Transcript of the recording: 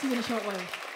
See you in a short while.